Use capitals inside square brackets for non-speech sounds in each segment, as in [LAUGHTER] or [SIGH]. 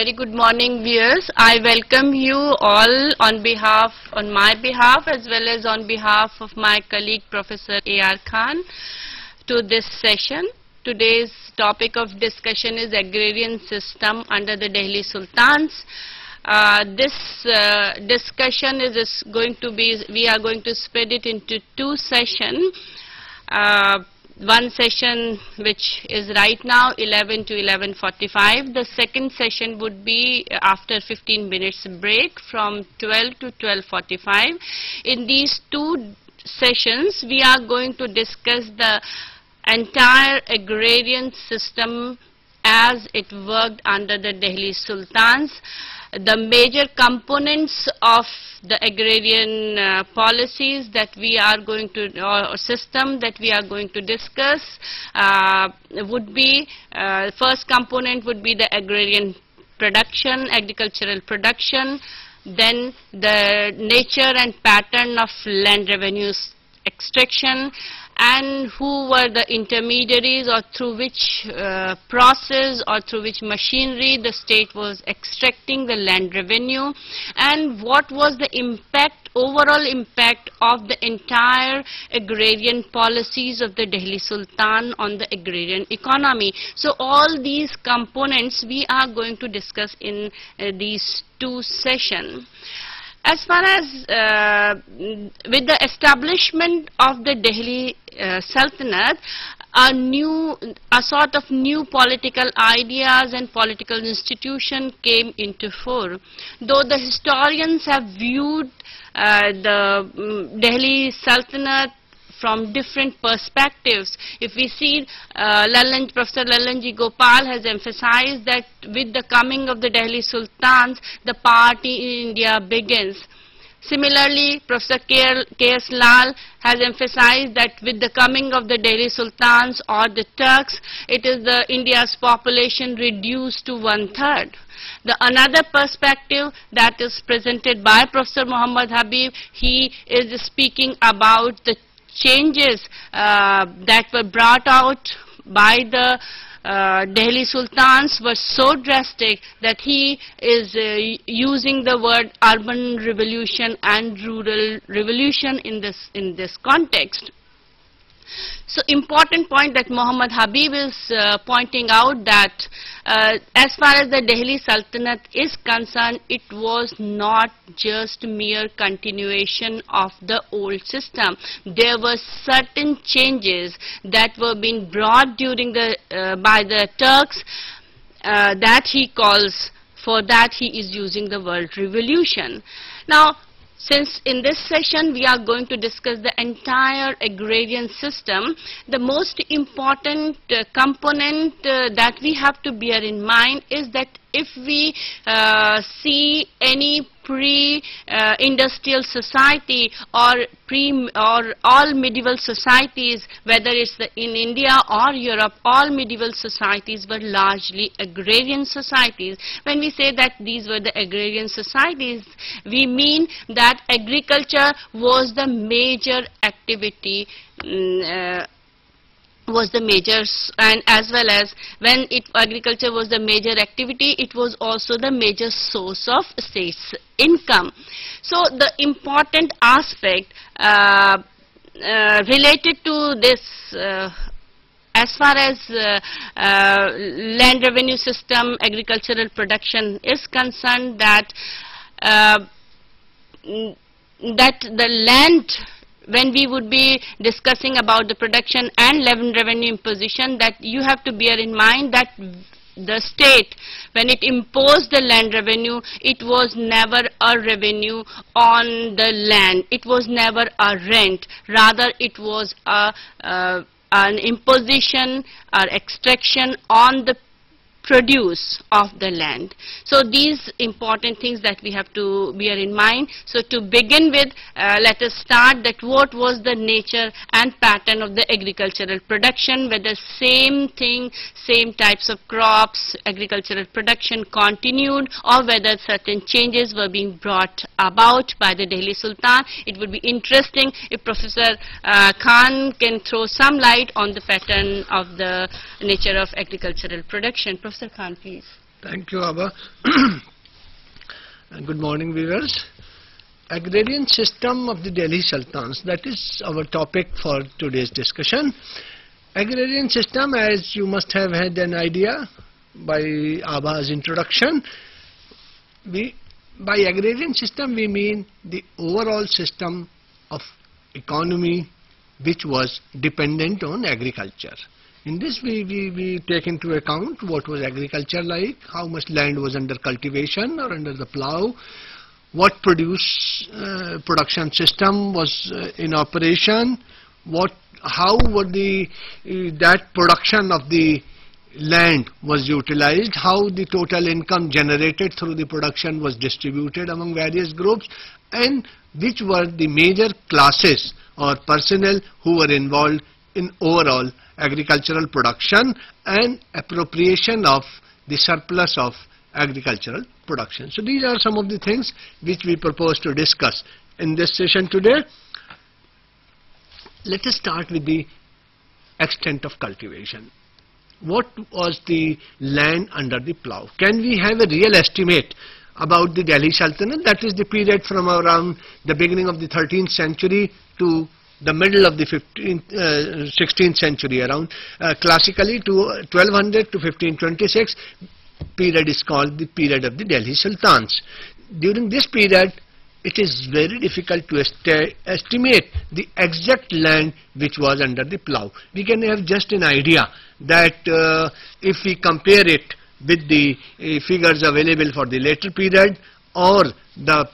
Very good morning viewers. I welcome you all on behalf, on my behalf as well as on behalf of my colleague Professor A.R. Khan to this session. Today's topic of discussion is agrarian system under the Delhi Sultans. Uh, this uh, discussion is, is, going to be, we are going to spread it into two sessions. Uh, one session which is right now 11 to 11.45. The second session would be after 15 minutes break from 12 to 12.45. In these two sessions, we are going to discuss the entire agrarian system as it worked under the Delhi Sultans the major components of the agrarian uh, policies that we are going to, or system that we are going to discuss uh, would be, uh, first component would be the agrarian production, agricultural production, then the nature and pattern of land revenues extraction, and who were the intermediaries or through which uh, process or through which machinery the state was extracting the land revenue and what was the impact overall impact of the entire agrarian policies of the Delhi Sultan on the agrarian economy. So all these components we are going to discuss in uh, these two sessions. As far as uh, with the establishment of the Delhi uh, Sultanate, a new, a sort of new political ideas and political institution came into fore. Though the historians have viewed uh, the um, Delhi Sultanate from different perspectives. If we see uh, Lalan, Professor Lalanji Gopal has emphasized that with the coming of the Delhi Sultans, the party in India begins. Similarly, Professor K.S. Lal has emphasized that with the coming of the Delhi Sultans or the Turks, it is the India's population reduced to one-third. The another perspective that is presented by Professor Muhammad Habib, he is speaking about the changes uh, that were brought out by the uh, Delhi Sultans were so drastic that he is uh, using the word urban revolution and rural revolution in this in this context. So important point that Muhammad Habib is uh, pointing out that uh, as far as the Delhi Sultanate is concerned, it was not just mere continuation of the old system. There were certain changes that were being brought during the uh, by the Turks uh, that he calls for that he is using the word revolution. Now since in this session we are going to discuss the entire agrarian system, the most important uh, component uh, that we have to bear in mind is that if we uh, see any pre-industrial society or pre or all medieval societies, whether it's in India or Europe, all medieval societies were largely agrarian societies. When we say that these were the agrarian societies, we mean that agriculture was the major activity mm, uh, was the major and as well as when it, agriculture was the major activity it was also the major source of state's income. So the important aspect uh, uh, related to this uh, as far as uh, uh, land revenue system agricultural production is concerned that uh, that the land when we would be discussing about the production and land revenue imposition that you have to bear in mind that the state, when it imposed the land revenue, it was never a revenue on the land. It was never a rent. Rather, it was a, uh, an imposition or extraction on the produce of the land. So these important things that we have to bear in mind. So to begin with, uh, let us start that what was the nature and pattern of the agricultural production, whether same thing, same types of crops, agricultural production continued or whether certain changes were being brought about by the Delhi Sultan. It would be interesting if Professor uh, Khan can throw some light on the pattern of the nature of agricultural production. Professor Khan, please. Thank you, Abha. [CLEARS THROAT] And good morning, viewers. Agrarian system of the Delhi Sultans, that is our topic for today's discussion. Agrarian system, as you must have had an idea by Abha's introduction, we, by agrarian system we mean the overall system of economy which was dependent on agriculture. In this we, we, we take into account what was agriculture like, how much land was under cultivation or under the plough, what produce uh, production system was uh, in operation, what how were the uh, that production of the land was utilized, how the total income generated through the production was distributed among various groups and which were the major classes or personnel who were involved in overall agricultural production and appropriation of the surplus of agricultural production. So these are some of the things which we propose to discuss in this session today. Let us start with the extent of cultivation. What was the land under the plough? Can we have a real estimate about the Delhi Sultanate? That is the period from around the beginning of the 13th century to the middle of the 15th, uh, 16th century around. Uh, classically to 1200 to 1526 period is called the period of the Delhi Sultans. During this period it is very difficult to esti estimate the exact land which was under the plough. We can have just an idea that uh, if we compare it with the uh, figures available for the later period or the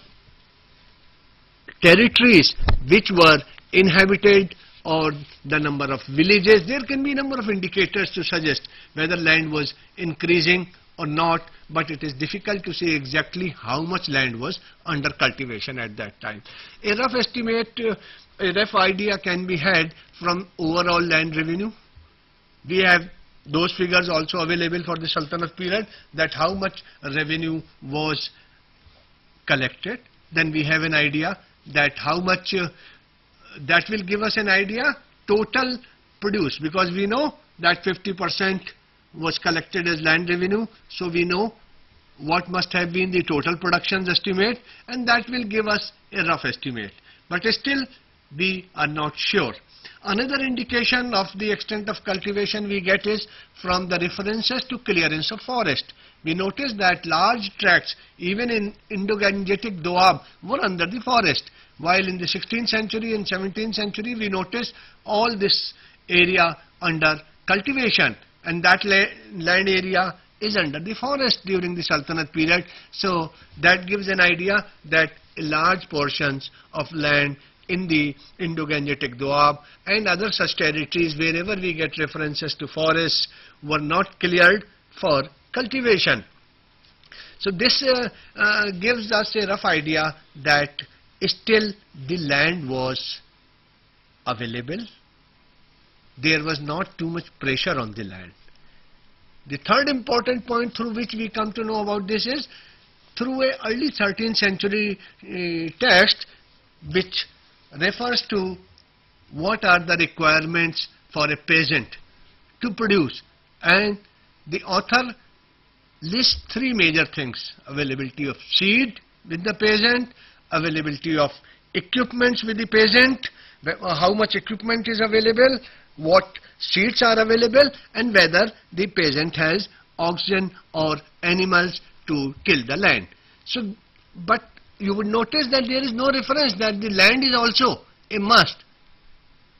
territories which were inhabited or the number of villages, there can be a number of indicators to suggest whether land was increasing or not, but it is difficult to say exactly how much land was under cultivation at that time. A rough estimate, uh, a rough idea can be had from overall land revenue. We have those figures also available for the Sultanate period that how much revenue was collected. Then we have an idea that how much uh, that will give us an idea total produce because we know that 50% was collected as land revenue so we know what must have been the total productions estimate and that will give us a rough estimate but still we are not sure. Another indication of the extent of cultivation we get is from the references to clearance of forest. We notice that large tracts even in Indo-Gangetic Doab were under the forest while in the 16th century and 17th century we notice all this area under cultivation and that land area is under the forest during the Sultanate period. So that gives an idea that large portions of land in the Indo-Gangetic Doab and other such territories wherever we get references to forests were not cleared for cultivation. So this uh, uh, gives us a rough idea that still the land was available. There was not too much pressure on the land. The third important point through which we come to know about this is through a early 13th century uh, text which refers to what are the requirements for a peasant to produce and the author lists three major things availability of seed with the peasant availability of equipments with the peasant, how much equipment is available, what seeds are available and whether the peasant has oxen or animals to till the land. So, but you would notice that there is no reference that the land is also a must.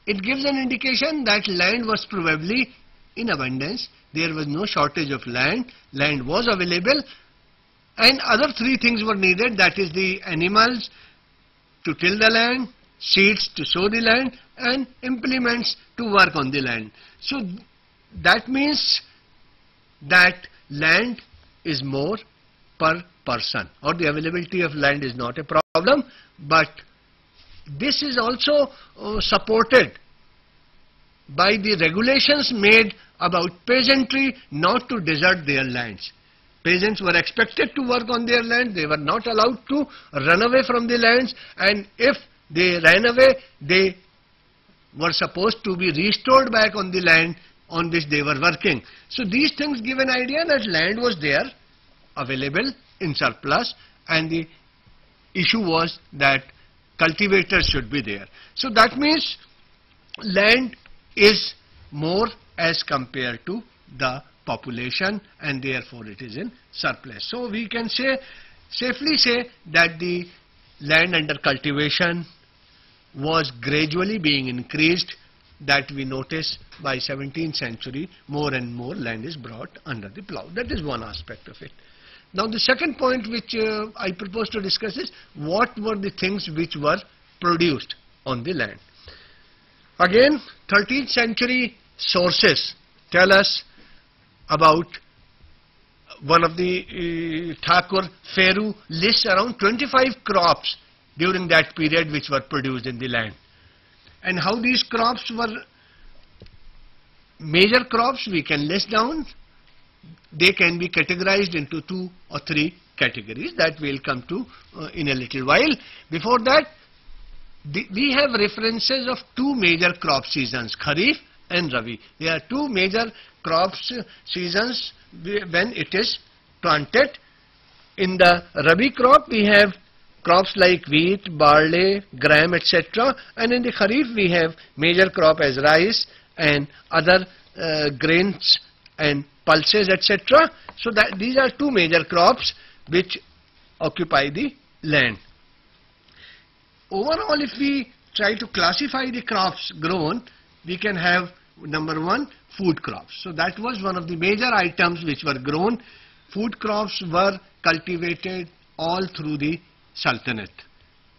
It gives an indication that land was probably in abundance. There was no shortage of land. Land was available and other three things were needed that is the animals to till the land, seeds to sow the land and implements to work on the land. So that means that land is more per person or the availability of land is not a problem but this is also uh, supported by the regulations made about peasantry not to desert their lands. Peasants were expected to work on their land. They were not allowed to run away from the lands. And if they ran away, they were supposed to be restored back on the land on which they were working. So these things give an idea that land was there. available in surplus and the issue was that cultivators should be there. So that means land is more as compared to the population and therefore it is in surplus. So we can say safely say that the land under cultivation was gradually being increased that we notice by 17th century more and more land is brought under the plough. That is one aspect of it. Now the second point which uh, I propose to discuss is what were the things which were produced on the land. Again 13th century sources tell us about one of the uh, Thakkar Pheru lists around 25 crops during that period which were produced in the land. And how these crops were major crops we can list down. They can be categorized into two or three categories that we'll come to uh, in a little while. Before that, we have references of two major crop seasons, Kharif and Rabi. There are two major crops uh, seasons when it is planted. In the Rabi crop, we have crops like wheat, barley, gram, etc. And in the Kharif we have major crop as rice and other uh, grains and pulses etc. So that these are two major crops which occupy the land. Overall if we try to classify the crops grown, we can have number one food crops. So that was one of the major items which were grown. Food crops were cultivated all through the Sultanate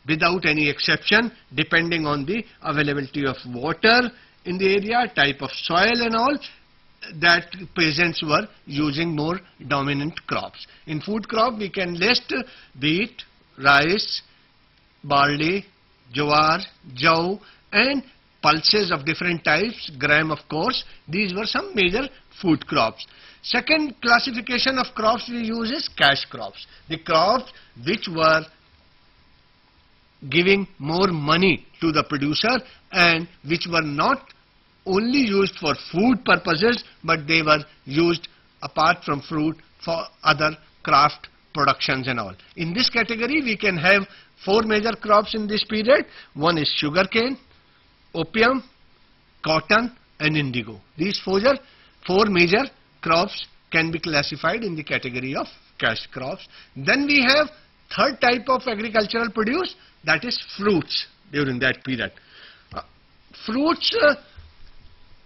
without any exception depending on the availability of water in the area, type of soil and all that peasants were using more dominant crops. In food crop we can list wheat, rice, barley, jowar, jaw and pulses of different types, gram of course. These were some major food crops. Second classification of crops we use is cash crops. The crops which were giving more money to the producer and which were not only used for food purposes but they were used apart from fruit for other craft productions and all. In this category we can have four major crops in this period. One is sugarcane, opium, cotton and indigo. These four, four major crops can be classified in the category of cash crops. Then we have third type of agricultural produce that is fruits during that period. Uh, fruits uh,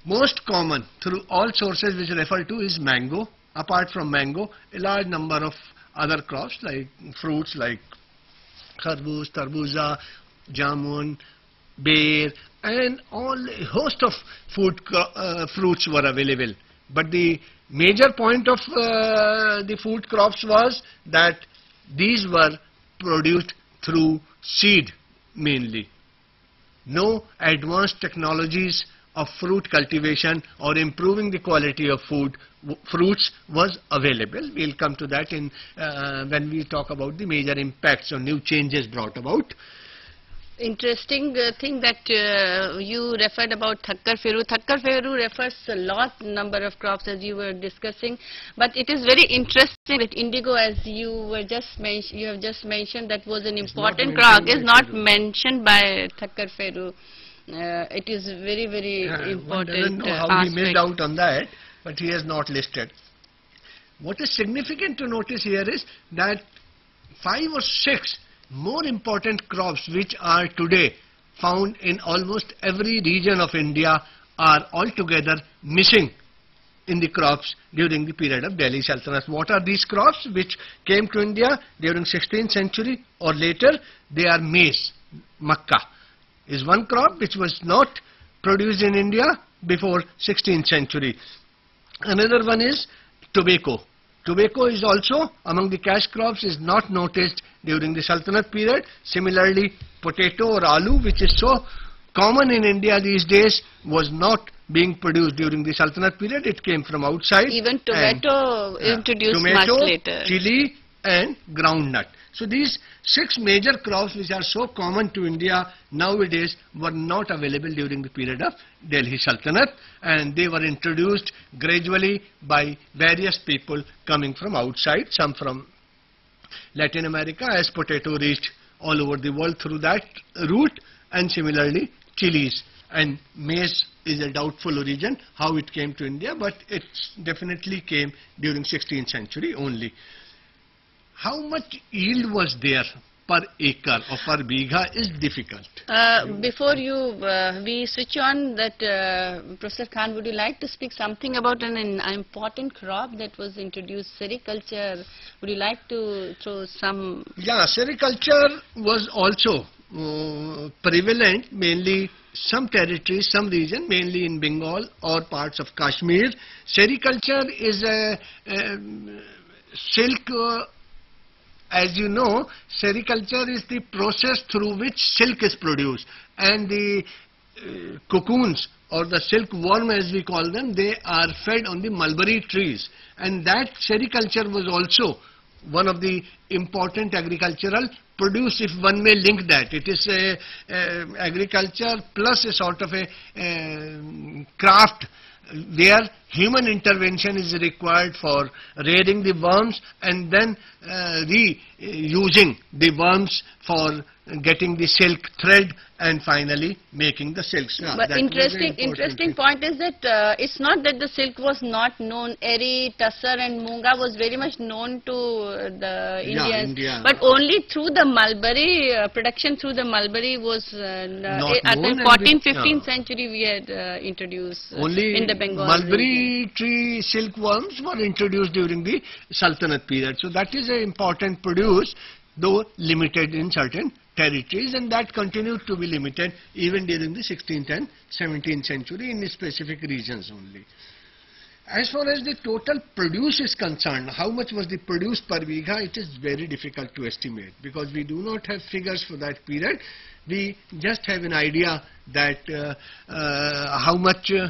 most common through all sources which refer to is mango. Apart from mango, a large number of other crops like fruits like kharboos, tarbuza, jamun, ber and all a host of food uh, fruits were available. But the major point of uh, the food crops was that these were produced through seed mainly. No advanced technologies of fruit cultivation or improving the quality of food fruits was available. We'll come to that in uh, when we talk about the major impacts or new changes brought about interesting uh, thing that uh, you referred about Thakkar Pheru. Thakkar Pheru refers a lot number of crops as you were discussing, but it is very interesting that indigo, as you were just you have just mentioned, that was an it's important crop, is not mentioned by Thakkar Pheru. Uh, it is very very important. One doesn't know how aspect. he missed out on that, but he has not listed. What is significant to notice here is that five or six more important crops which are today found in almost every region of India are altogether missing in the crops during the period of Delhi Sultanate. What are these crops which came to India during 16th century or later? They are maize, makkah is one crop which was not produced in India before 16th century. Another one is tobacco. Tobacco is also among the cash crops is not noticed during the Sultanate period. Similarly, potato or aloo which is so common in India these days was not being produced during the Sultanate period. It came from outside. Even tomato and, introduced tomato, much later. chili and groundnut. So these six major crops which are so common to India nowadays were not available during the period of Delhi Sultanate and they were introduced gradually by various people coming from outside, some from Latin America as potato reached all over the world through that route and similarly chilies and maize is a doubtful origin how it came to India but it definitely came during 16th century only. How much yield was there per acre or per bigha is difficult. Uh, before you, uh, we switch on that, uh, Professor Khan, would you like to speak something about an, an important crop that was introduced, sericulture? Would you like to throw some... Yeah, sericulture was also uh, prevalent mainly some territories, some region, mainly in Bengal or parts of Kashmir. Sericulture is a, a silk uh, as you know, sericulture is the process through which silk is produced and the uh, cocoons or the silkworm as we call them, they are fed on the mulberry trees and that sericulture was also one of the important agricultural produce if one may link that. It is a, a agriculture plus a sort of a, a craft where human intervention is required for rearing the worms and then uh, reusing the worms for getting the silk thread and finally making the silk Yeah, but interesting, interesting point is that uh, it's not that the silk was not known. Eri, Tussar and Munga was very much known to uh, the yeah, Indians. India. But only through the mulberry, uh, production through the mulberry was uh, at the 14th, 15th century we had uh, introduced uh, only in the Bengal mulberry tree silkworms were introduced during the Sultanate period. So that is an important produce though limited in certain territories and that continued to be limited even during the 16th and 17th century in specific regions only. As far as the total produce is concerned, how much was the produce per bigha, it is very difficult to estimate because we do not have figures for that period. We just have an idea that uh, uh, how much uh,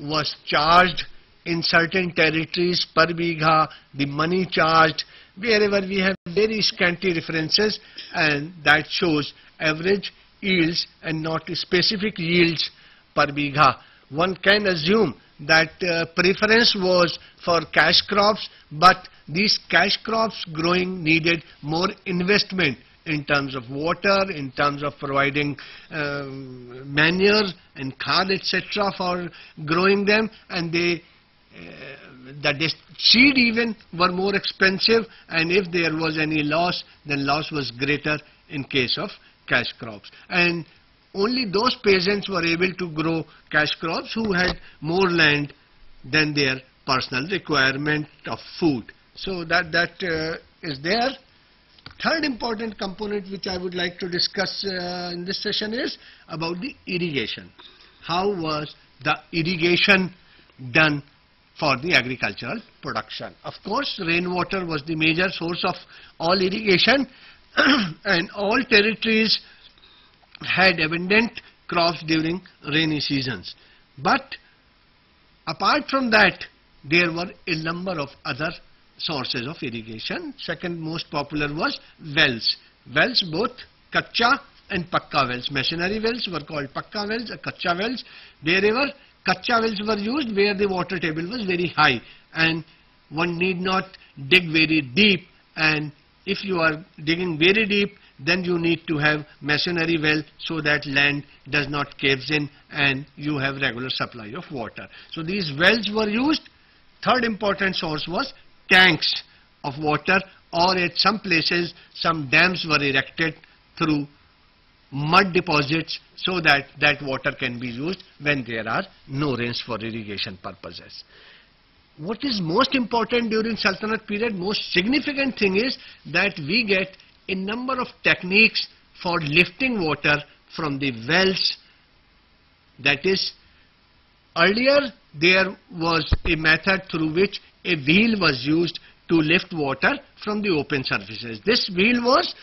was charged in certain territories per bigha, the money charged, wherever we have very scanty references and that shows average yields and not specific yields per bigha. One can assume that uh, preference was for cash crops but these cash crops growing needed more investment in terms of water, in terms of providing uh, manure and khad etc. for growing them and they uh, the seed even were more expensive and if there was any loss then loss was greater in case of cash crops and only those peasants were able to grow cash crops who had more land than their personal requirement of food. So that, that uh, is there. Third important component which I would like to discuss uh, in this session is about the irrigation. How was the irrigation done for the agricultural production. Of course, rainwater was the major source of all irrigation [CLEARS THROAT] and all territories had abundant crops during rainy seasons. But apart from that, there were a number of other sources of irrigation. Second most popular was wells. Wells both kacha and pakka wells. Masonry wells were called pakka wells, kacha wells. Wherever Kacha wells were used where the water table was very high and one need not dig very deep and if you are digging very deep then you need to have masonry well so that land does not caves in and you have regular supply of water. So these wells were used. Third important source was tanks of water or at some places some dams were erected through mud deposits so that that water can be used when there are no rains for irrigation purposes. What is most important during Sultanate period, most significant thing is that we get a number of techniques for lifting water from the wells. That is, earlier there was a method through which a wheel was used to lift water from the open surfaces. This wheel was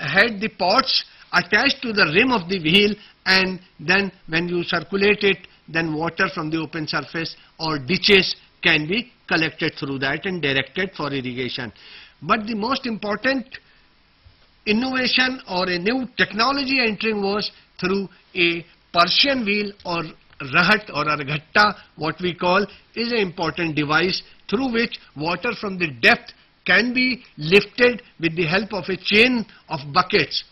had the pots attached to the rim of the wheel and then when you circulate it then water from the open surface or ditches can be collected through that and directed for irrigation. But the most important innovation or a new technology entering was through a Persian wheel or rahat or arghatta, what we call, is an important device through which water from the depth can be lifted with the help of a chain of buckets,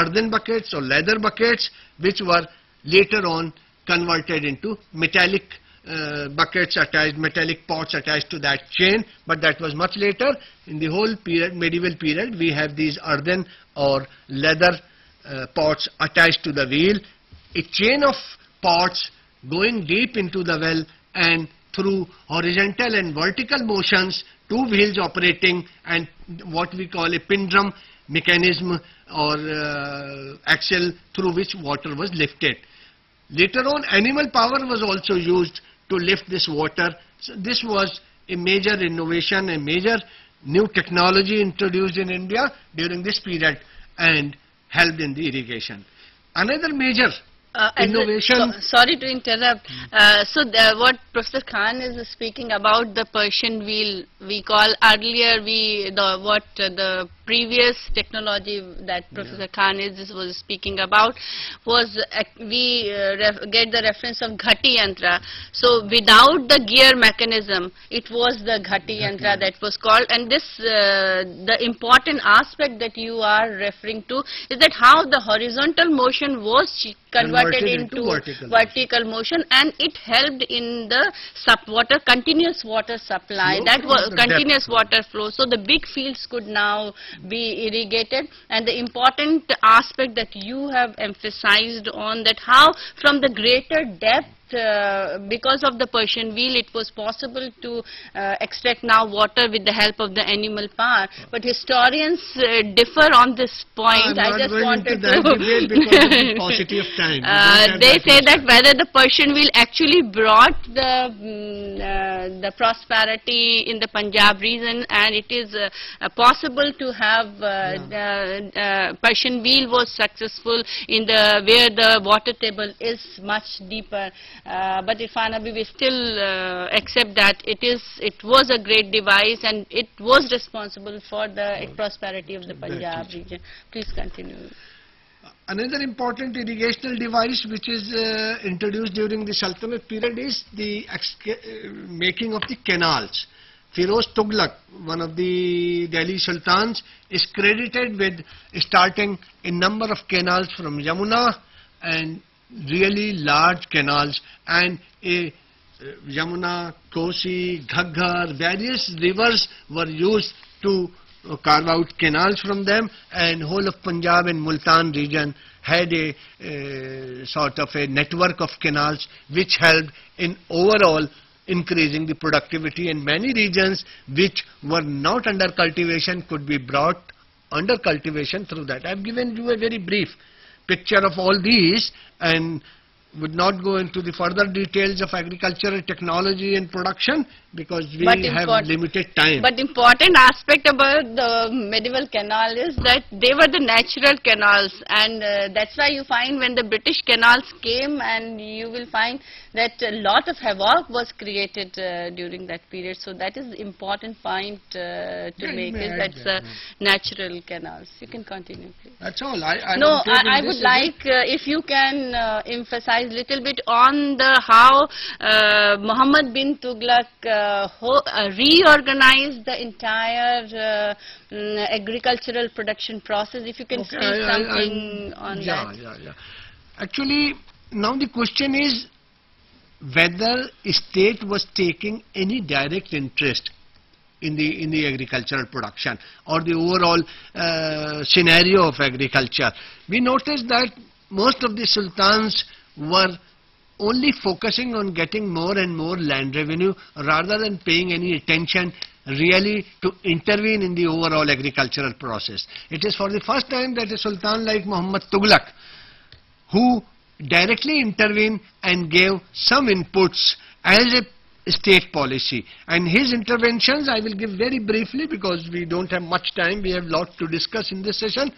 earthen buckets or leather buckets, which were later on converted into metallic uh, buckets attached, metallic pots attached to that chain, but that was much later. In the whole period, medieval period, we have these earthen or leather uh, pots attached to the wheel, a chain of pots going deep into the well and through horizontal and vertical motions, two wheels operating and what we call a pindrum mechanism or uh, axle through which water was lifted. Later on animal power was also used to lift this water. So this was a major innovation, a major new technology introduced in India during this period and helped in the irrigation. Another major uh, innovation. So, sorry to interrupt. Uh, so the, what Professor Khan is speaking about the Persian wheel, we call earlier we the what uh, the previous technology that Professor yeah. Khan is was speaking about was uh, we uh, get the reference of Ghati Yantra. So without the gear mechanism, it was the Ghati Yantra that was called. And this uh, the important aspect that you are referring to is that how the horizontal motion was converted, converted into, into, vertical, vertical motion. and it helped in the water continuous water supply flow that was continuous depth. water flow so the big fields could now be irrigated. And the important aspect that you have emphasized on that how from the greater depth because of the Persian wheel it was possible to uh, extract now water with the help of the animal power. But historians uh, differ on this point. I just wanted to... because [LAUGHS] paucity of time. Uh, they say that whether the Persian wheel actually brought the, um, the prosperity in the Punjab region and it is possible to have yeah. Persian wheel was successful in the where the water table is much deeper uh, but Irfan we still uh, accept that it is it was a great device and it was responsible for the prosperity of the Punjab region. Please continue. Another important irrigational device which is uh, introduced during the Sultanate period is the uh, making of the canals. Firoz Tughlaq, one of the Delhi Sultans, is credited with starting a number of canals from Yamuna and really large canals and a uh, Yamuna, Kosi, Ghaggar, various rivers were used to uh, carve out canals from them and whole of Punjab and Multan region had a uh, sort of a network of canals which helped in overall increasing the productivity and many regions which were not under cultivation could be brought under cultivation through that. I have given you a very brief picture of all these and would not go into the further details of agricultural technology and production because we but have limited time. But important aspect about the medieval canal is that they were the natural canals and uh, that's why you find when the British canals came and you will find that a lot of havoc was created uh, during that period. So that is important point uh, to yeah, make is that's uh, natural canals. You can continue please. That's all. I, I no, I, I would like uh, if you can uh, emphasize little bit on the how Muhammad bin Tughlaq uh, uh, reorganize the entire uh, mm, agricultural production process. If you can okay, say I, something I, on yeah, that. Yeah, yeah, Actually, now the question is whether state was taking any direct interest in the in the agricultural production or the overall uh, scenario of agriculture. We noticed that most of the sultans were only focusing on getting more and more land revenue rather than paying any attention really to intervene in the overall agricultural process. It is for the first time that a sultan like Muhammad Tughlaq who directly intervened and gave some inputs as a state policy. And his interventions I will give very briefly because we don't have much time. We have a lot to discuss in this session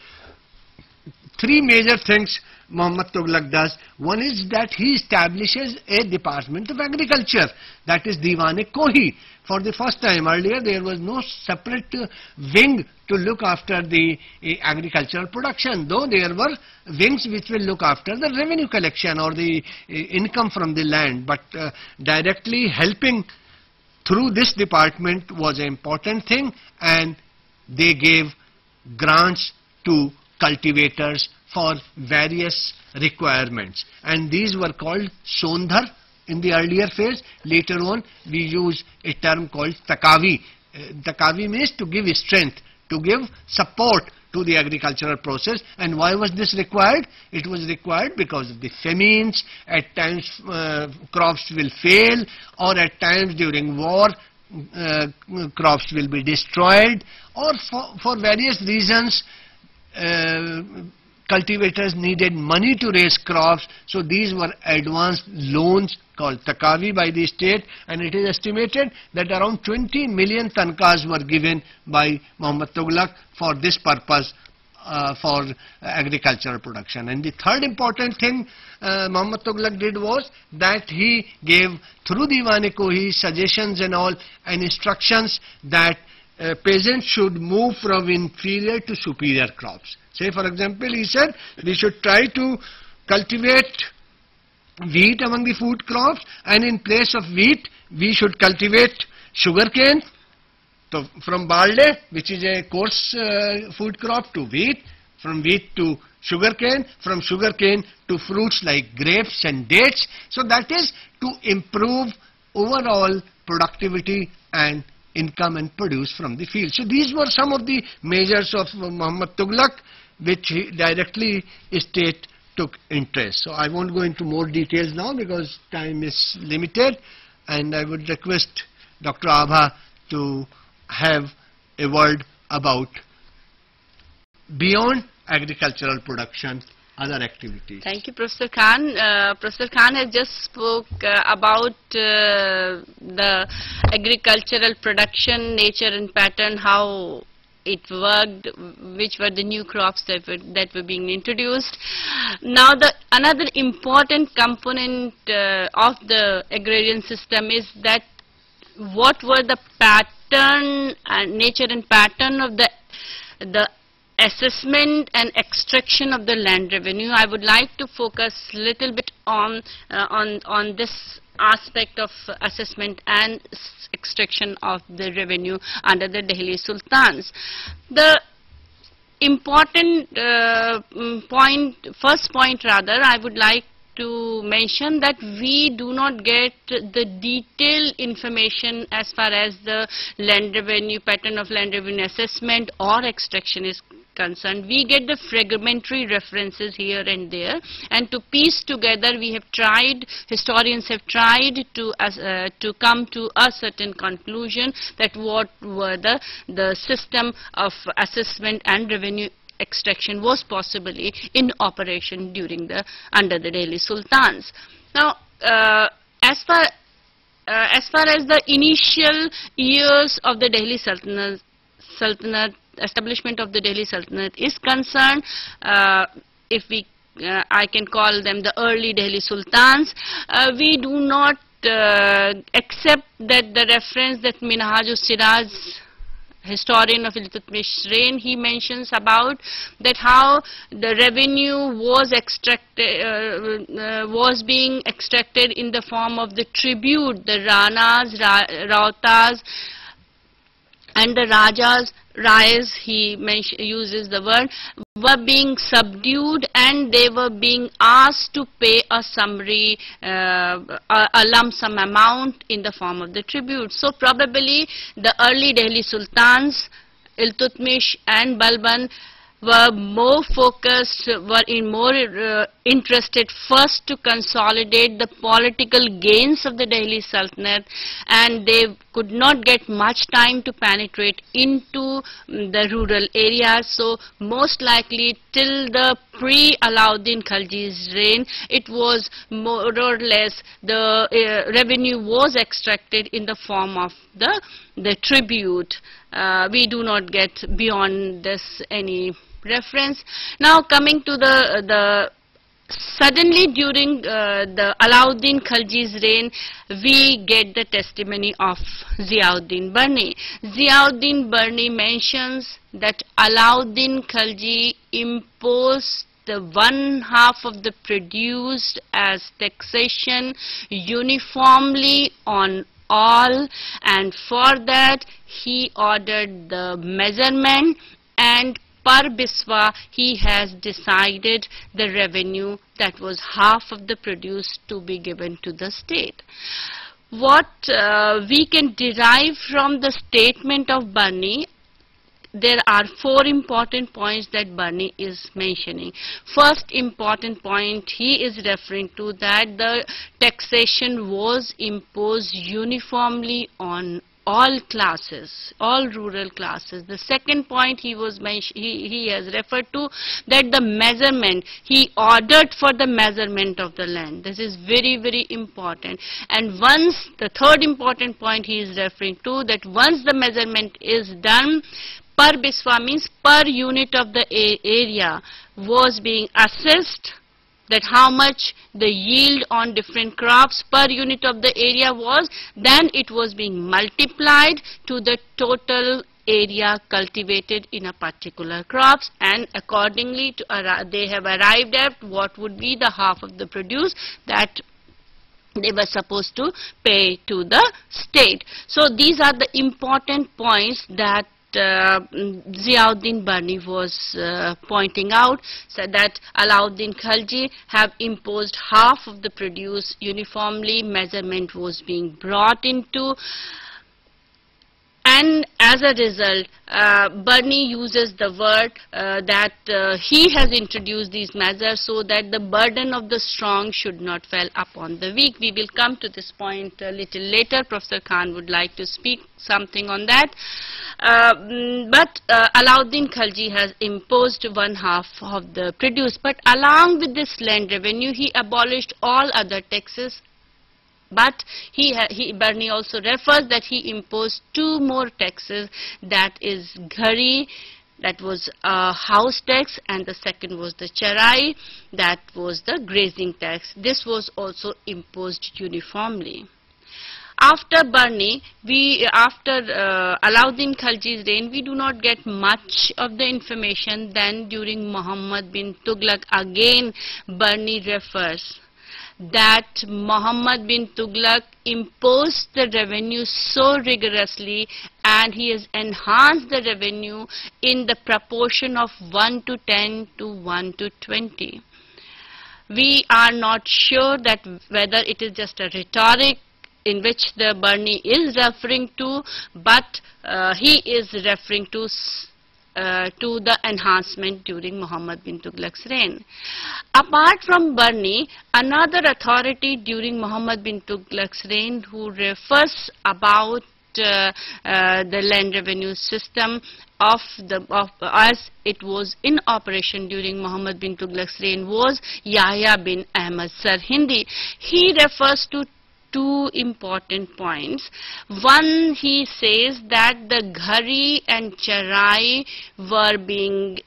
three major things Muhammad Tughlaq does. One is that he establishes a Department of Agriculture, that is Diwan-e-Kohi. For the first time earlier there was no separate uh, wing to look after the uh, agricultural production, though there were wings which will look after the revenue collection or the uh, income from the land, but uh, directly helping through this department was an important thing and they gave grants to cultivators for various requirements and these were called sondhar in the earlier phase. Later on we use a term called takavi. Uh, takavi means to give strength, to give support to the agricultural process and why was this required? It was required because of the famines, at times uh, crops will fail or at times during war uh, crops will be destroyed or for, for various reasons cultivators needed money to raise crops so these were advanced loans called takavi by the state and it is estimated that around 20 million tankas were given by Muhammad Tughlaq for this purpose uh, for agricultural production. And the third important thing uh, Muhammad Tughlaq did was that he gave through Diwan-e-Kohi suggestions and all and instructions that uh, peasants should move from inferior to superior crops. Say for example, he said we should try to cultivate wheat among the food crops and in place of wheat we should cultivate sugarcane so from barley which is a coarse uh, food crop to wheat, from wheat to sugarcane, from sugarcane to fruits like grapes and dates. So that is to improve overall productivity and income and produce from the field. So these were some of the measures of Muhammad Tughlaq which directly state took interest. So I won't go into more details now because time is limited and I would request Dr. Abha to have a word about beyond agricultural production other activities. Thank you, Professor Khan. Uh, Professor Khan has just spoke uh, about uh, the agricultural production, nature and pattern, how it worked, which were the new crops that were, that were being introduced. Now the another important component uh, of the agrarian system is that what were the pattern and nature and pattern of the the assessment and extraction of the land revenue. I would like to focus little bit on uh, on on this aspect of assessment and extraction of the revenue under the Delhi Sultans. The important uh, mm, point, first point rather, I would like to mention that we do not get the detailed information as far as the land revenue, pattern of land revenue assessment or extraction is concerned. We get the fragmentary references here and there and to piece together we have tried, historians have tried to, uh, to come to a certain conclusion that what were the, the system of assessment and revenue extraction was possibly in operation during the under the Delhi Sultans. Now, uh, as far uh, as far as the initial years of the Delhi Sultanate, Sultanate establishment of the Delhi Sultanate is concerned, uh, if we uh, I can call them the early Delhi Sultans, uh, we do not accept that the reference that Minhajus Siraj historian of Iltutmish reign, he mentions about that how the revenue was extracted, uh, uh, was being extracted in the form of the tribute, the Ranas, Ra Rautas, and the Rajas rise, he uses the word, were being subdued and they were being asked to pay a summary, uh, a, a, lump sum amount in the form of the tribute. So probably the early Delhi Sultans, Iltutmish and Balban were more focused, were in more uh, interested first to consolidate the political gains of the Delhi Sultanate and they could not get much time to penetrate into mm, the rural areas. So most likely till the pre-Alauddin Khalji's reign, it was more or less the uh, revenue was extracted in the form of the, the tribute. Uh, we do not get beyond this any reference. Now coming to the, the suddenly during uh, the Alauddin Khalji's reign, we get the testimony of Ziauddin Barni. Ziauddin Barni mentions that Alauddin Khalji imposed the one half of the produced as taxation uniformly on all and for that he ordered the measurement and per biswa he has decided the revenue that was half of the produce to be given to the state. What uh, we can derive from the statement of Barni there are four important points that Barni is mentioning. First important point he is referring to that the taxation was imposed uniformly on all classes, all rural classes. The second point he was he, he has referred to that the measurement, he ordered for the measurement of the land. This is very, very important. And once, the third important point he is referring to that once the measurement is done, per biswa means per unit of the area was being assessed that how much the yield on different crops per unit of the area was, then it was being multiplied to the total area cultivated in a particular crops and accordingly they have arrived at what would be the half of the produce that they were supposed to pay to the state. So these are the important points that uh, Ziauddin Barni was uh, pointing out so that Alauddin Khalji have imposed half of the produce uniformly measurement was being brought into and as a result, uh, Barni uses the word uh, that uh, he has introduced these measures so that the burden of the strong should not fall upon the weak. We will come to this point a little later. Professor Khan would like to speak something on that. Uh, mm, but uh, Alauddin Khalji has imposed one half of the produce. But along with this land revenue, he abolished all other taxes but he, he Barni also refers that he imposed two more taxes that is Ghari that was a house tax and the second was the charai that was the grazing tax. This was also imposed uniformly. After Barni, we after uh, Alauddin Khalji's reign, we do not get much of the information. Then during Muhammad bin Tughlaq, again Barni refers that Muhammad bin Tughlaq imposed the revenue so rigorously and he has enhanced the revenue in the proportion of 1 to 10 to 1 to 20. We are not sure that whether it is just a rhetoric in which the Barni is referring to, but uh, he is referring to uh, to the enhancement during Muhammad bin Tughlaq's reign. Apart from Barni, another authority during Muhammad bin Tughlaq's reign who refers about uh, uh, the land revenue system of the of, as it was in operation during Muhammad bin Tughlaq's reign was Yahya bin Ahmad Sarhindi. He refers to two important points. One, he says that the Ghari and Charai were being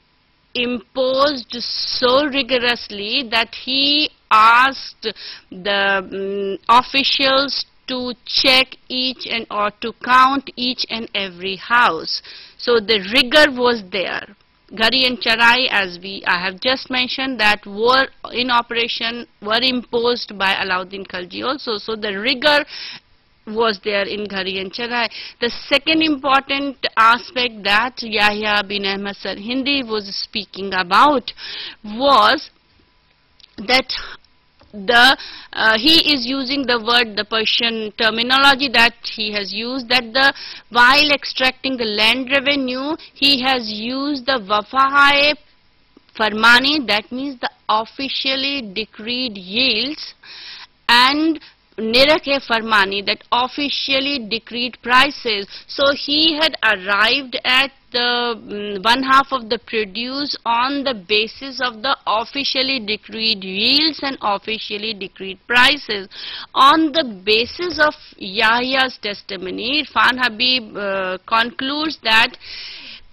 imposed so rigorously that he asked the um, officials to check each and or to count each and every house. So the rigor was there. Ghari and Charai as we I have just mentioned that were in operation were imposed by Alauddin Khalji also. So the rigor was there in Ghari and Charai. The second important aspect that Yahya bin Ahmad Sarhindi was speaking about was that the uh, he is using the word the Persian terminology that he has used that the while extracting the land revenue he has used the wafahae farmani that means the officially decreed yields and Nirakhe Farmani that officially decreed prices. So he had arrived at the um, one half of the produce on the basis of the officially decreed yields and officially decreed prices. On the basis of Yahya's testimony, Irfan Habib uh, concludes that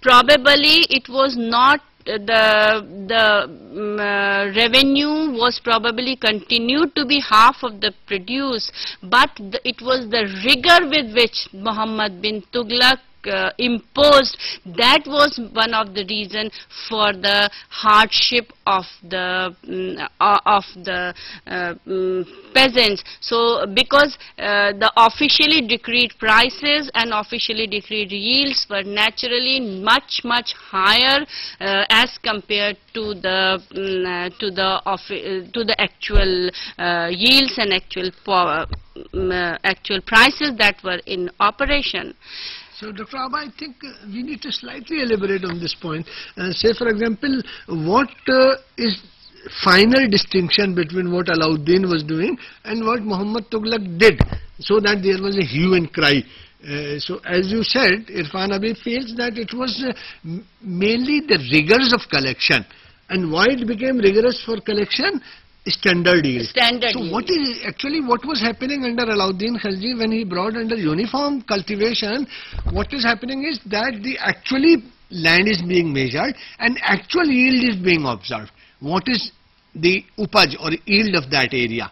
probably it was not the the mm, uh, revenue was probably continued to be half of the produce, but the, it was the rigor with which Muhammad bin Tughlaq uh, imposed. That was one of the reason for the hardship of the uh, of the uh, mm, peasants. So because uh, the officially decreed prices and officially decreed yields were naturally much much higher uh, as compared to the uh, to the to the actual yields and actual actual prices that were in operation So, Dr. Abha, I think uh, we need to slightly elaborate on this point. Uh, say, for example, what uh, is final distinction between what Alauddin was doing and what Muhammad Tughlaq did, so that there was a hue and cry. Uh, so, as you said, Irfan Habib feels that it was uh, mainly the rigors of collection. And why it became rigorous for collection? Standard yield. Standard So yield. what is actually what was happening under Alauddin Khalji when he brought under uniform cultivation? What is happening is that the actually land is being measured and actual yield is being observed. What is the upaj or yield of that area?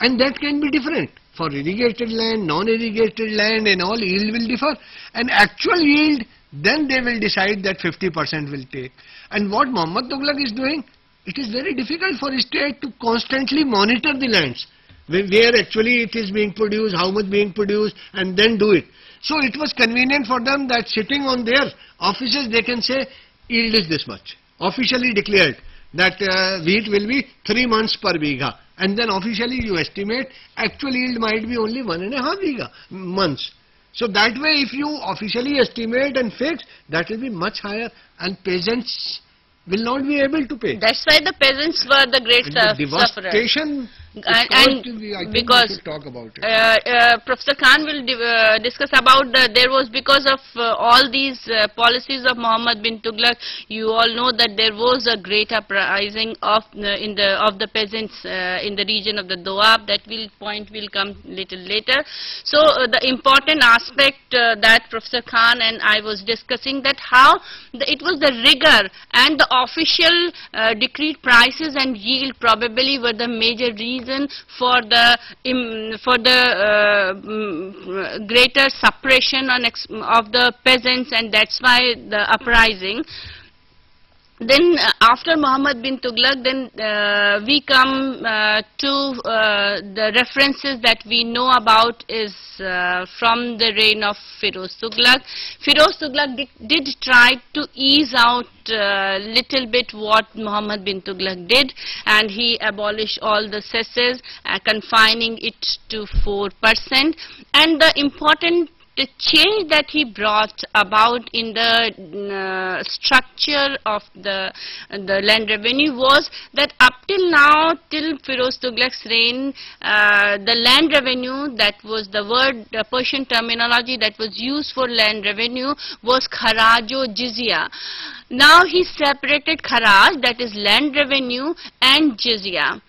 And that can be different. For irrigated land, non-irrigated land and all yield will differ. And actual yield, then they will decide that 50% will take. And what Muhammad Tughlaq is doing, it is very difficult for a state to constantly monitor the lands. Where actually it is being produced, how much being produced and then do it. So it was convenient for them that sitting on their offices they can say yield is this much. Officially declared that uh, wheat will be 3 maunds per bigha and then officially you estimate actual yield might be only one and a half bigha maunds. So that way if you officially estimate and fix that will be much higher and peasants will not be able to pay. That's why the peasants were the great And the sufferers. devastation is And- and we- I think because, we talk about it. Uh, uh, Professor Khan will uh, discuss about the, there was because of uh, all these uh, policies of Muhammad bin Tughlaq, you all know that there was a great uprising of uh, in the of the peasants uh, in the region of the Doab. That will point will come little later. So uh, the important aspect uh, that Professor Khan and I was discussing that how the, it was the rigor and the official uh, decreed prices and yield probably were the major reason for the im, for the uh, greater suppression of the peasants and that's why the uprising then uh, after Muhammad bin Tughlaq, then uh, we come uh, to uh, the references that we know about is uh, from the reign of Firoz Tughlaq. Firoz Tughlaq did, did try to ease out uh, little bit what Muhammad bin Tughlaq did and he abolished all the cesses, confining it to 4%. And the important the change that he brought about in the uh, structure of the the land revenue was that up till now till Firoz Tughlaq's reign uh, the land revenue that was the word the Persian terminology that was used for land revenue was kharajo jizya. Now he separated kharaj that is land revenue and jizya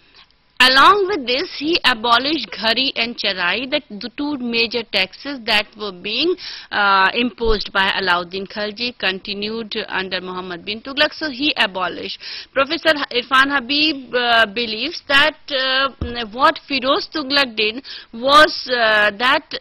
Along with this, he abolished Ghari and Charai, that the two major taxes that were being uh, imposed by Alauddin Khalji continued under Muhammad bin Tughlaq, so he abolished. Professor Irfan Habib uh, believes that uh, what Firoz Tughlaq did was uh, that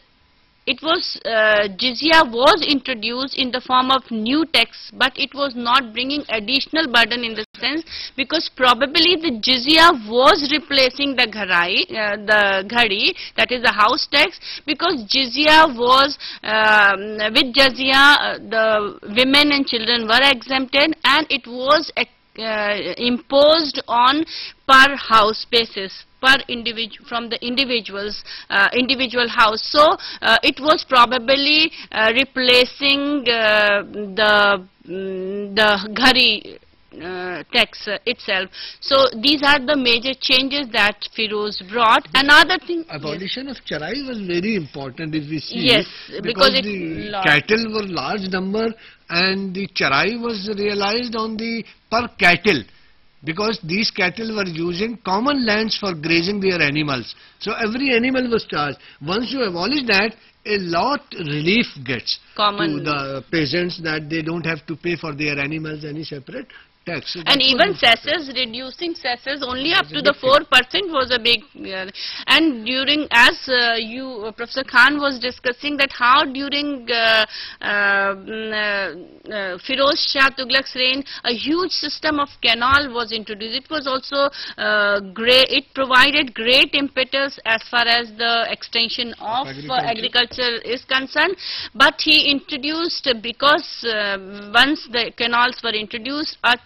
it was uh, jizya was introduced in the form of new tax but it was not bringing additional burden in the sense because probably the jizya was replacing the gharai uh, the ghari that is the house tax because jizya was um, with jizya uh, the women and children were exempted and it was uh, imposed on per house basis per individual from the individuals uh, individual house. So uh, it was probably uh, replacing uh, the mm, the ghari uh, tax uh, itself. So these are the major changes that Firoz brought. Another thing yes. Abolition of charai was very important if we see. Yes, because it the cattle were large number and the charai was realized on the per cattle because these cattle were using common lands for grazing their animals. So every animal was charged. Once you abolish that, a lot relief gets Common. to the peasants that they don't have to pay for their animals any separate tax. So And even cesses, reducing cesses only up to the 4% was a big, uh, and during, as uh, you, uh, Professor Khan was discussing that how during uh, uh, mm, uh, uh, Firoz Shah Tughlaq's reign, a huge system of canal was introduced. It was also uh, great, it provided great impetus as far as the extension of uh, agriculture. is concerned, but he introduced, because uh, once the canals were introduced, a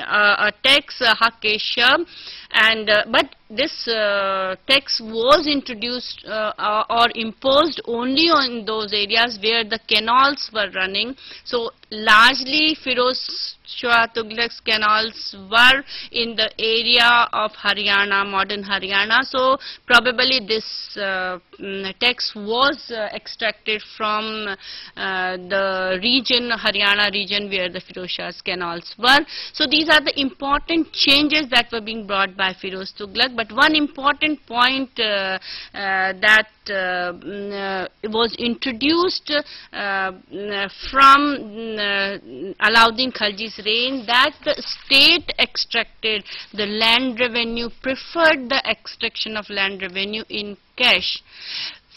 uh, a tax uh, Hakesha and uh, but this uh, tax was introduced uh, or imposed only on those areas where the canals were running. So largely Firoz Shah Tughlaq's canals were in the area of Haryana modern Haryana. So probably this uh, mm, tax was uh, extracted from uh, the region Haryana region where the Firoz Shah's canals were. So these are the important changes that were being brought by Firoz Tughlaq. But one important point uh, uh, that uh, mm, was introduced mm, from mm, Alauddin Khalji's reign that the state extracted the land revenue, preferred the extraction of land revenue in cash.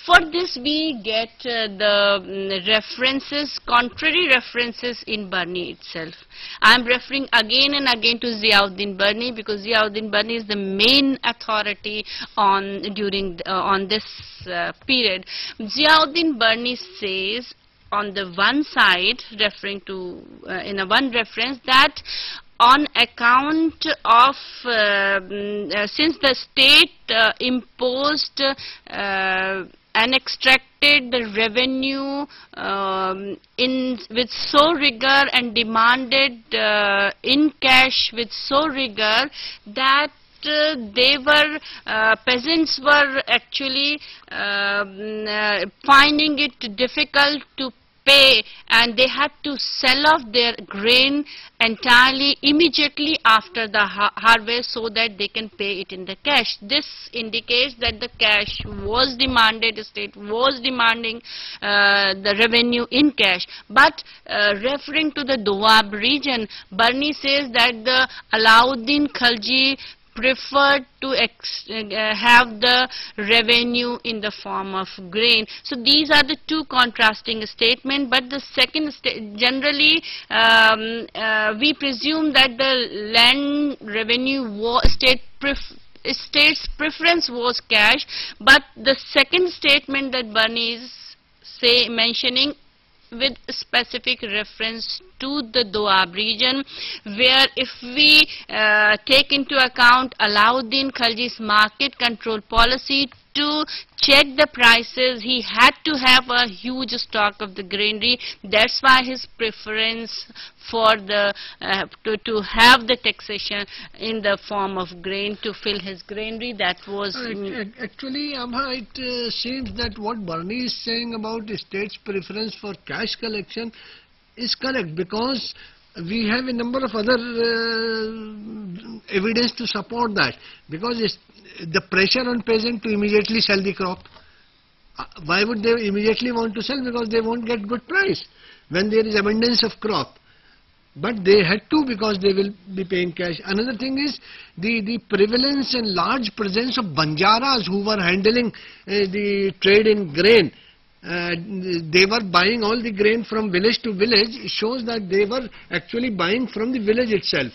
For this we get uh, the mm, references, contrary references in Barni itself. I am referring again and again to Ziauddin Barni because Ziauddin Barni is the main authority on during uh, on this uh, period. Ziauddin Barni says on the one side referring to uh, in a one reference that on account of uh, mm, uh, since the state imposed and extracted the revenue um, in with so rigor and demanded uh, in cash with so rigor that uh, they were uh, peasants were actually um, uh, finding it difficult to pay and they had to sell off their grain entirely immediately after the ha harvest so that they can pay it in the cash. This indicates that the cash was demanded, the state was demanding uh, the revenue in cash. But uh, referring to the Doab region, Barni says that the Alauddin Khalji preferred to uh, have the revenue in the form of grain. So these are the two contrasting statements. But the second, generally, um, uh, we presume that the land revenue state pref state's preference was cash. But the second statement that Barni is say mentioning with specific reference to the Doab region where if we uh, take into account Alauddin Khalji's market control policy to check the prices. He had to have a huge stock of the granary that's why his preference for the uh, to, to have the taxation in the form of grain to fill his granary that was Uh, ac- ac- Actually, Abha, it uh, seems that what Barni is saying about the state's preference for cash collection is correct because we have a number of other uh, evidence to support that because the pressure on peasant to immediately sell the crop. Uh, why would they immediately want to sell? Because they won't get good price when there is abundance of crop. But they had to because they will be paying cash. Another thing is the, the prevalence and large presence of Banjaras who were handling uh, the trade in grain. Uh, they were buying all the grain from village to village. It shows that they were actually buying from the village itself,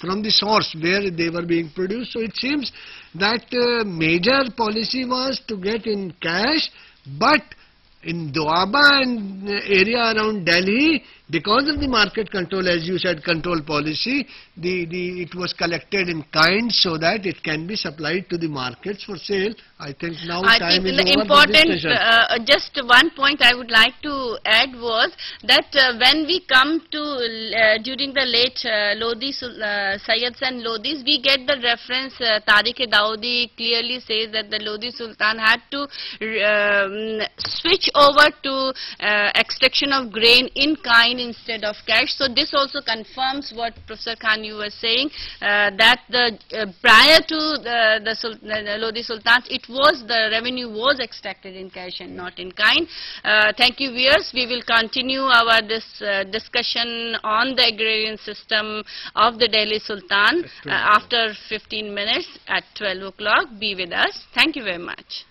from the source where they were being produced. So it seems that uh, major policy was to get in cash, but in Doaba and uh, area around Delhi, because of the market control, as you said, control policy, the, the, it was collected in kind so that it can be supplied to the markets for sale. I think now I time think is the over for this important, session. uh, just one point I would like to add was that uh, when we come to uh, during the late uh, Lodi, uh, Sayyids and Lodis, we get the reference, uh, Tarikh-e-Daudi clearly says that the Lodi Sultan had to um, switch over to uh, extraction of grain in kind instead of cash. So this also confirms what Professor Khan you were saying uh, that the uh, prior to the, the, Sul the Lodi Sultans, it was the revenue was extracted in cash and not in kind. Uh, thank you, viewers. We will continue our this uh, discussion on the agrarian system of the Delhi Sultan uh, after 15 minutes at 12 o'clock. Be with us. Thank you very much.